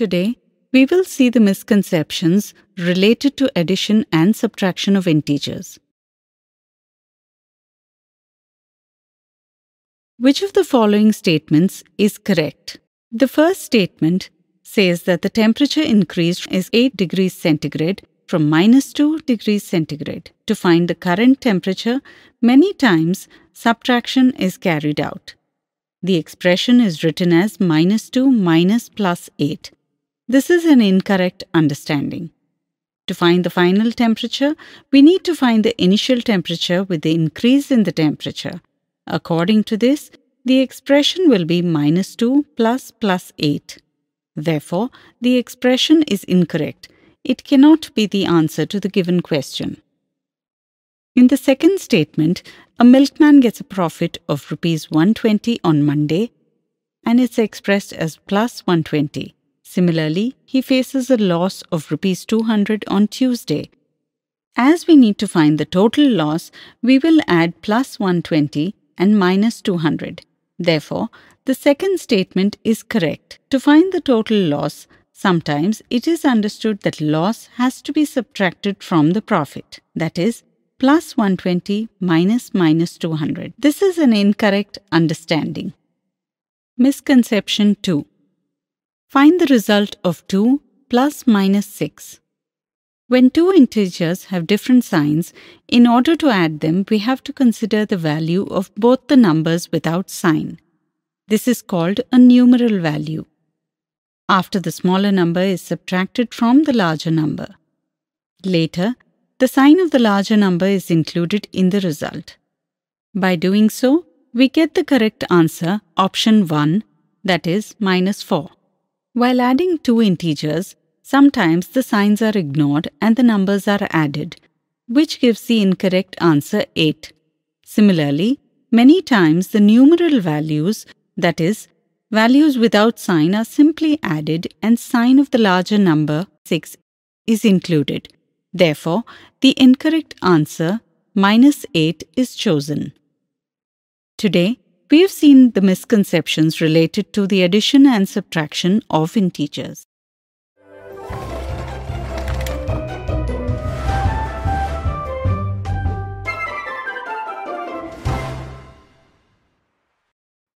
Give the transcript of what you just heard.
Today, we will see the misconceptions related to addition and subtraction of integers. Which of the following statements is correct? The first statement says that the temperature increased is 8 degrees centigrade from minus 2 degrees centigrade. To find the current temperature, many times subtraction is carried out. The expression is written as minus 2 minus plus 8. This is an incorrect understanding. To find the final temperature, we need to find the initial temperature with the increase in the temperature. According to this, the expression will be minus 2 plus plus 8. Therefore, the expression is incorrect. It cannot be the answer to the given question. In the second statement, a milkman gets a profit of rupees 120 on Monday and it's expressed as plus 120. Similarly, he faces a loss of rupees 200 on Tuesday as we need to find the total loss, we will add plus 120 and minus 200. Therefore, the second statement is correct. To find the total loss, sometimes it is understood that loss has to be subtracted from the profit. That is, plus 120 minus minus 200. This is an incorrect understanding. Misconception 2. Find the result of 2 plus minus 6. When two integers have different signs, in order to add them, we have to consider the value of both the numbers without sign. This is called a numeral value. After the smaller number is subtracted from the larger number. Later, the sign of the larger number is included in the result. By doing so, we get the correct answer, option 1, that is minus 4. While adding two integers, Sometimes the signs are ignored and the numbers are added, which gives the incorrect answer 8. Similarly, many times the numeral values, that is, values without sign, are simply added and sign of the larger number 6 is included. Therefore, the incorrect answer minus 8 is chosen. Today, we have seen the misconceptions related to the addition and subtraction of integers.